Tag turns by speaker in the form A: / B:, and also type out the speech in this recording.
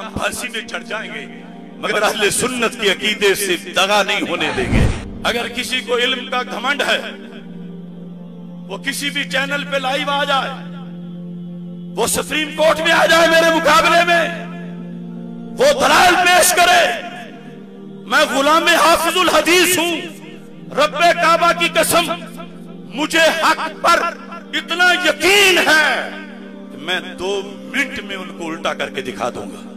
A: हम फांसी में चढ़ जाएँगे मगर अहले सुन्नत के अकीदे से दगा नहीं होने देंगे। अगर किसी को इल्म का घमंड है वो किसी भी चैनल पे लाइव आ जाए वो सुप्रीम कोर्ट में आ जाए मेरे मुकाबले में वो दलाल पेश करे। मैं गुलाम हाफिजुल हदीस हूँ रब्बे काबा की कसम मुझे हक पर इतना यकीन है कि मैं दो मिनट में उनको उल्टा करके दिखा दूँगा।